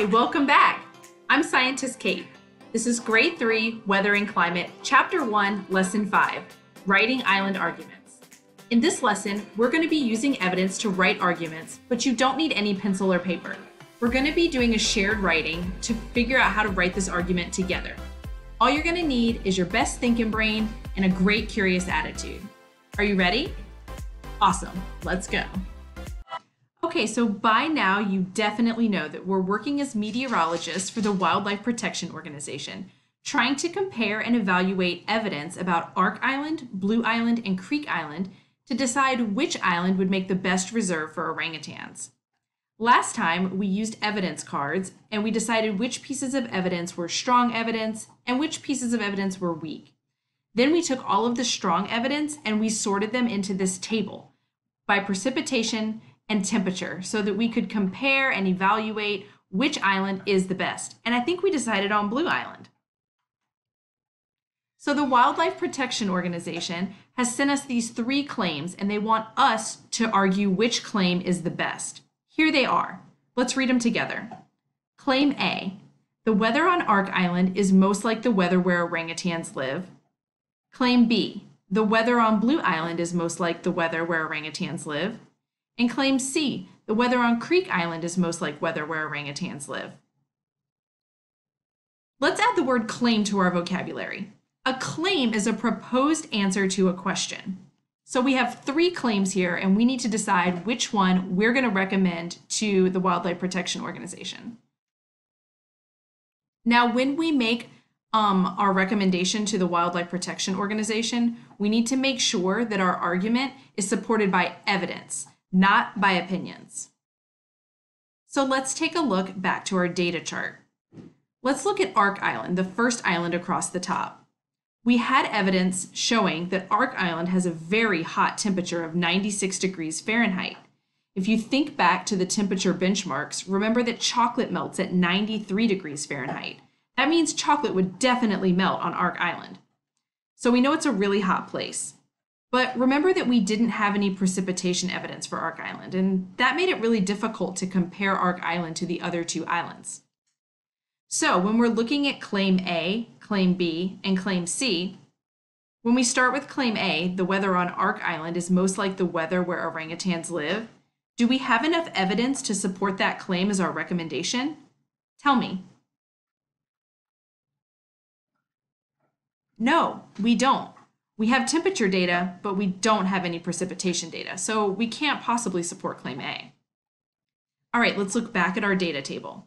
Hi, welcome back. I'm Scientist Kate. This is Grade 3 Weather and Climate, Chapter 1, Lesson 5 Writing Island Arguments. In this lesson, we're going to be using evidence to write arguments, but you don't need any pencil or paper. We're going to be doing a shared writing to figure out how to write this argument together. All you're going to need is your best thinking brain and a great curious attitude. Are you ready? Awesome, let's go. Okay, so by now you definitely know that we're working as meteorologists for the Wildlife Protection Organization, trying to compare and evaluate evidence about Ark Island, Blue Island, and Creek Island to decide which island would make the best reserve for orangutans. Last time we used evidence cards and we decided which pieces of evidence were strong evidence and which pieces of evidence were weak. Then we took all of the strong evidence and we sorted them into this table by precipitation and temperature so that we could compare and evaluate which island is the best. And I think we decided on Blue Island. So the Wildlife Protection Organization has sent us these three claims and they want us to argue which claim is the best. Here they are. Let's read them together. Claim A. The weather on Ark Island is most like the weather where orangutans live. Claim B. The weather on Blue Island is most like the weather where orangutans live. And claim C, the weather on Creek Island is most like weather where orangutans live. Let's add the word claim to our vocabulary. A claim is a proposed answer to a question. So we have three claims here, and we need to decide which one we're going to recommend to the Wildlife Protection Organization. Now, when we make um, our recommendation to the Wildlife Protection Organization, we need to make sure that our argument is supported by evidence not by opinions. So let's take a look back to our data chart. Let's look at Ark Island, the first island across the top. We had evidence showing that Ark Island has a very hot temperature of 96 degrees Fahrenheit. If you think back to the temperature benchmarks, remember that chocolate melts at 93 degrees Fahrenheit. That means chocolate would definitely melt on Ark Island. So we know it's a really hot place. But remember that we didn't have any precipitation evidence for Ark Island, and that made it really difficult to compare Ark Island to the other two islands. So when we're looking at Claim A, Claim B, and Claim C, when we start with Claim A, the weather on Ark Island is most like the weather where orangutans live, do we have enough evidence to support that claim as our recommendation? Tell me. No, we don't. We have temperature data, but we don't have any precipitation data, so we can't possibly support claim A. All right, let's look back at our data table.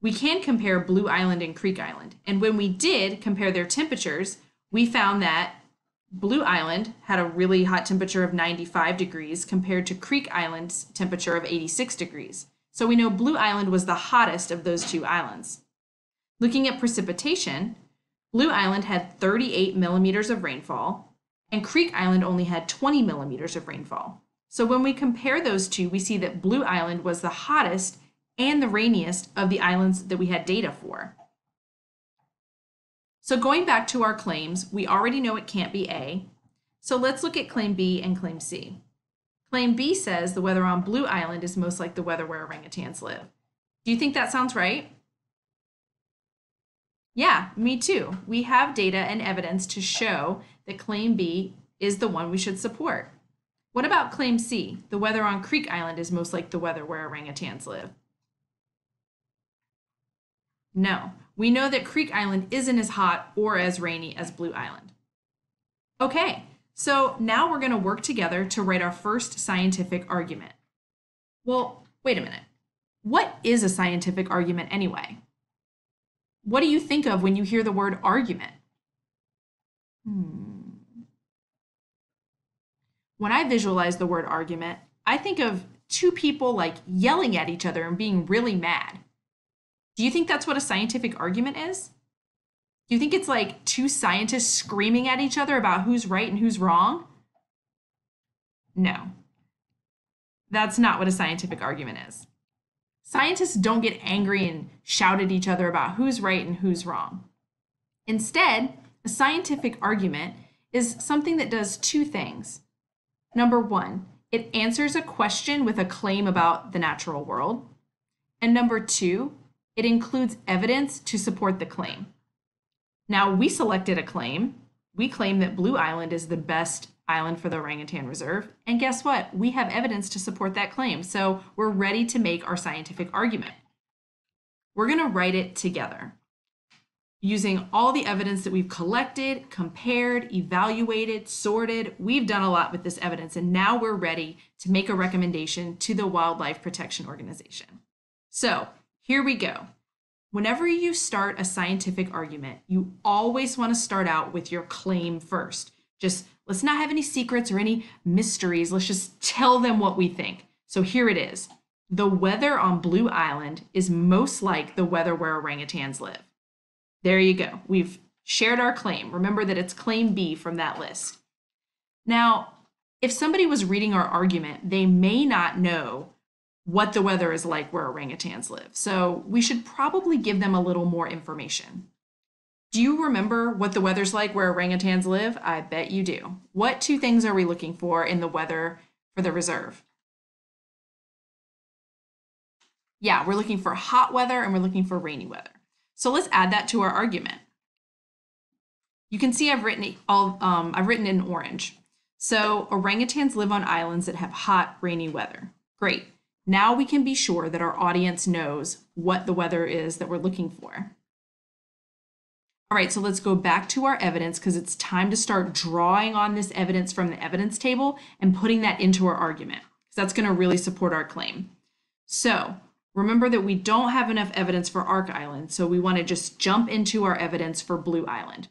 We can compare Blue Island and Creek Island, and when we did compare their temperatures, we found that Blue Island had a really hot temperature of 95 degrees compared to Creek Island's temperature of 86 degrees. So we know Blue Island was the hottest of those two islands. Looking at precipitation, Blue Island had 38 millimeters of rainfall, and Creek Island only had 20 millimeters of rainfall. So when we compare those two, we see that Blue Island was the hottest and the rainiest of the islands that we had data for. So going back to our claims, we already know it can't be A. So let's look at claim B and claim C. Claim B says the weather on Blue Island is most like the weather where orangutans live. Do you think that sounds right? Yeah, me too. We have data and evidence to show that claim B is the one we should support. What about claim C? The weather on Creek Island is most like the weather where orangutans live. No, we know that Creek Island isn't as hot or as rainy as Blue Island. Okay, so now we're going to work together to write our first scientific argument. Well, wait a minute. What is a scientific argument anyway? What do you think of when you hear the word argument? Hmm. When I visualize the word argument, I think of two people like yelling at each other and being really mad. Do you think that's what a scientific argument is? Do you think it's like two scientists screaming at each other about who's right and who's wrong? No. That's not what a scientific argument is. Scientists don't get angry and shout at each other about who's right and who's wrong. Instead, a scientific argument is something that does two things. Number one, it answers a question with a claim about the natural world. And number two, it includes evidence to support the claim. Now, we selected a claim. We claim that Blue Island is the best island for the orangutan reserve. And guess what? We have evidence to support that claim. So we're ready to make our scientific argument. We're going to write it together using all the evidence that we've collected, compared, evaluated, sorted. We've done a lot with this evidence, and now we're ready to make a recommendation to the Wildlife Protection Organization. So here we go. Whenever you start a scientific argument, you always want to start out with your claim first. Just let's not have any secrets or any mysteries. Let's just tell them what we think. So here it is. The weather on Blue Island is most like the weather where orangutans live. There you go. We've shared our claim. Remember that it's claim B from that list. Now, if somebody was reading our argument, they may not know what the weather is like where orangutans live. So we should probably give them a little more information. Do you remember what the weather's like where orangutans live? I bet you do. What two things are we looking for in the weather for the reserve? Yeah, we're looking for hot weather and we're looking for rainy weather. So let's add that to our argument. You can see I've written all um, I've written in orange. So orangutans live on islands that have hot, rainy weather. Great. Now we can be sure that our audience knows what the weather is that we're looking for. All right, so let's go back to our evidence because it's time to start drawing on this evidence from the evidence table and putting that into our argument because that's going to really support our claim. So Remember that we don't have enough evidence for Ark Island, so we want to just jump into our evidence for Blue Island.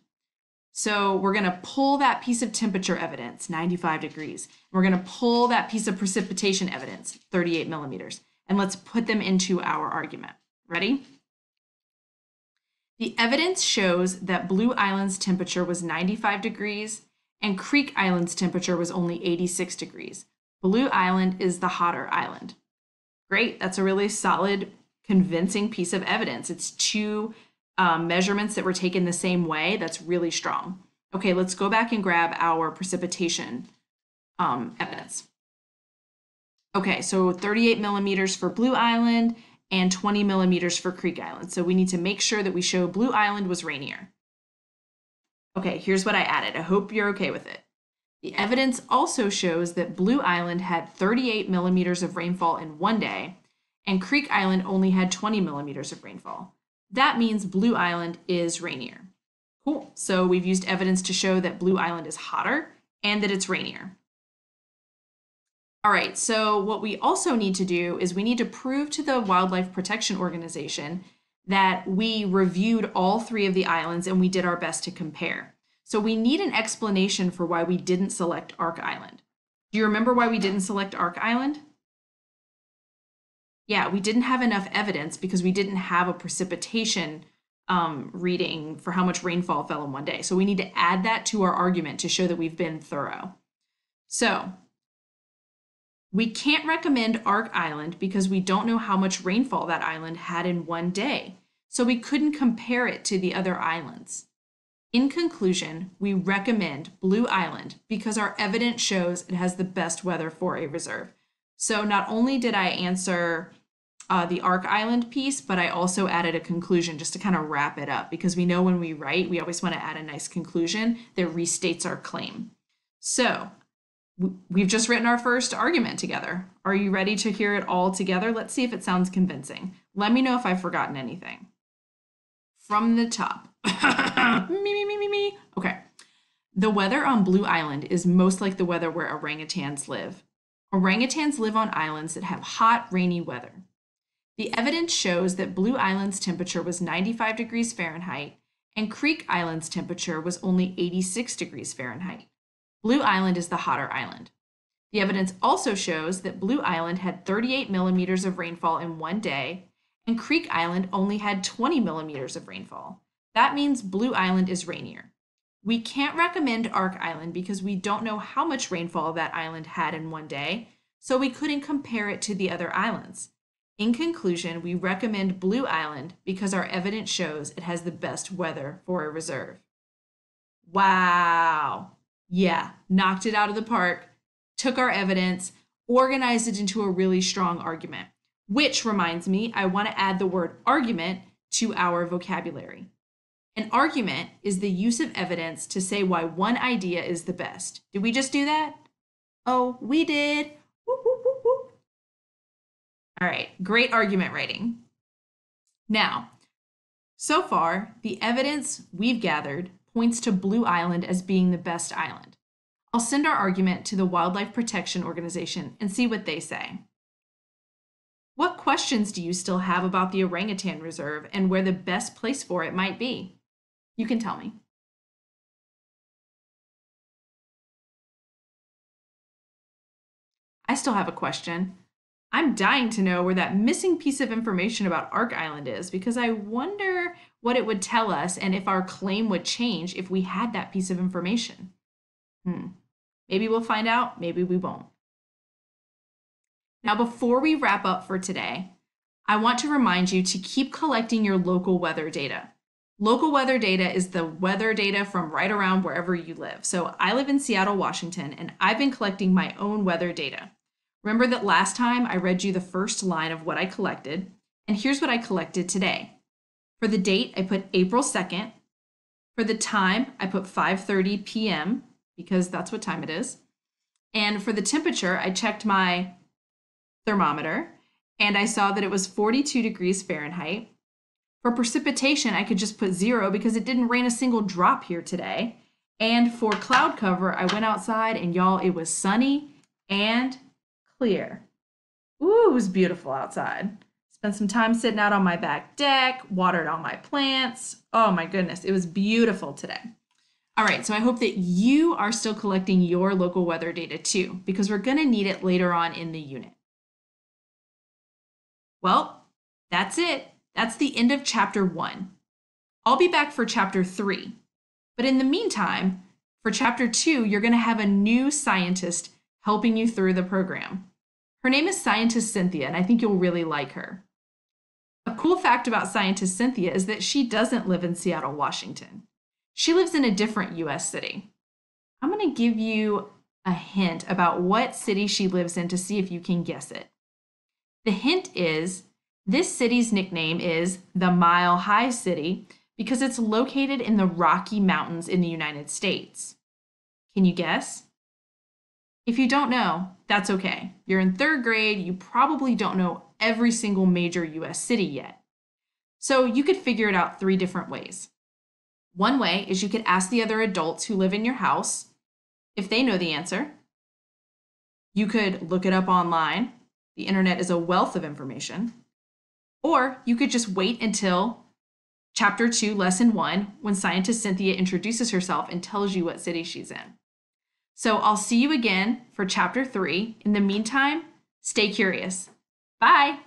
So we're going to pull that piece of temperature evidence, 95 degrees. We're going to pull that piece of precipitation evidence, 38 millimeters, and let's put them into our argument. Ready? The evidence shows that Blue Island's temperature was 95 degrees and Creek Island's temperature was only 86 degrees. Blue Island is the hotter island. Great. That's a really solid, convincing piece of evidence. It's two um, measurements that were taken the same way. That's really strong. Okay, let's go back and grab our precipitation um, evidence. Okay, so 38 millimeters for Blue Island and 20 millimeters for Creek Island. So we need to make sure that we show Blue Island was rainier. Okay, here's what I added. I hope you're okay with it. The evidence also shows that Blue Island had 38 millimeters of rainfall in one day, and Creek Island only had 20 millimeters of rainfall. That means Blue Island is rainier. Cool. So we've used evidence to show that Blue Island is hotter and that it's rainier. All right, so what we also need to do is we need to prove to the Wildlife Protection Organization that we reviewed all three of the islands and we did our best to compare. So we need an explanation for why we didn't select Ark Island. Do you remember why we didn't select Ark Island? Yeah, we didn't have enough evidence because we didn't have a precipitation um, reading for how much rainfall fell in one day. So we need to add that to our argument to show that we've been thorough. So we can't recommend Ark Island because we don't know how much rainfall that island had in one day. So we couldn't compare it to the other islands. In conclusion, we recommend Blue Island because our evidence shows it has the best weather for a reserve. So not only did I answer uh, the Ark Island piece, but I also added a conclusion just to kind of wrap it up because we know when we write, we always want to add a nice conclusion that restates our claim. So we've just written our first argument together. Are you ready to hear it all together? Let's see if it sounds convincing. Let me know if I've forgotten anything. From the top. me, me, me, me, me. Okay. The weather on Blue Island is most like the weather where orangutans live. Orangutans live on islands that have hot, rainy weather. The evidence shows that Blue Island's temperature was 95 degrees Fahrenheit and Creek Island's temperature was only 86 degrees Fahrenheit. Blue Island is the hotter island. The evidence also shows that Blue Island had 38 millimeters of rainfall in one day, and Creek Island only had 20 millimeters of rainfall. That means Blue Island is rainier. We can't recommend Ark Island because we don't know how much rainfall that island had in one day, so we couldn't compare it to the other islands. In conclusion, we recommend Blue Island because our evidence shows it has the best weather for a reserve. Wow. Yeah, knocked it out of the park, took our evidence, organized it into a really strong argument. Which reminds me, I want to add the word argument to our vocabulary. An argument is the use of evidence to say why one idea is the best. Did we just do that? Oh, we did. Whoop, whoop, whoop, All right, great argument writing. Now, so far, the evidence we've gathered points to Blue Island as being the best island. I'll send our argument to the Wildlife Protection Organization and see what they say. What questions do you still have about the orangutan reserve and where the best place for it might be? You can tell me. I still have a question. I'm dying to know where that missing piece of information about Ark Island is because I wonder what it would tell us and if our claim would change if we had that piece of information. Hmm. Maybe we'll find out, maybe we won't. Now, before we wrap up for today, I want to remind you to keep collecting your local weather data. Local weather data is the weather data from right around wherever you live. So I live in Seattle, Washington, and I've been collecting my own weather data. Remember that last time I read you the first line of what I collected, and here's what I collected today. For the date, I put April 2nd. For the time, I put 5:30 p.m. because that's what time it is. And for the temperature, I checked my thermometer and I saw that it was 42 degrees Fahrenheit. For precipitation, I could just put zero because it didn't rain a single drop here today. And for cloud cover, I went outside and y'all, it was sunny and clear. Ooh, it was beautiful outside. Spent some time sitting out on my back deck, watered all my plants. Oh my goodness, it was beautiful today. All right, so I hope that you are still collecting your local weather data too, because we're gonna need it later on in the unit. Well, that's it. That's the end of chapter one. I'll be back for chapter three. But in the meantime, for chapter two, you're going to have a new scientist helping you through the program. Her name is Scientist Cynthia, and I think you'll really like her. Cool fact about Scientist Cynthia is that she doesn't live in Seattle, Washington. She lives in a different US city. I'm going to give you a hint about what city she lives in to see if you can guess it. The hint is this city's nickname is the Mile High City because it's located in the Rocky Mountains in the United States. Can you guess? If you don't know, that's okay. You're in third grade, you probably don't know every single major US city yet. So you could figure it out three different ways. One way is you could ask the other adults who live in your house if they know the answer. You could look it up online. The internet is a wealth of information. Or you could just wait until chapter two, lesson one, when scientist Cynthia introduces herself and tells you what city she's in. So I'll see you again for chapter three. In the meantime, stay curious. Bye.